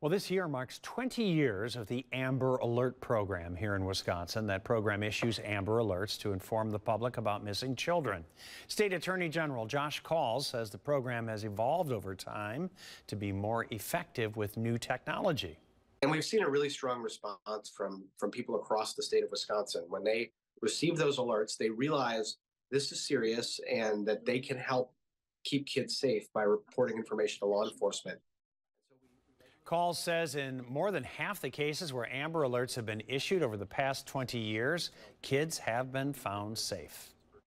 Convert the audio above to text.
Well, this year marks 20 years of the Amber Alert program here in Wisconsin. That program issues Amber Alerts to inform the public about missing children. State Attorney General Josh Kaul says the program has evolved over time to be more effective with new technology. And we've seen a really strong response from, from people across the state of Wisconsin. When they receive those alerts, they realize this is serious and that they can help keep kids safe by reporting information to law enforcement. Kaul says in more than half the cases where Amber Alerts have been issued over the past 20 years, kids have been found safe.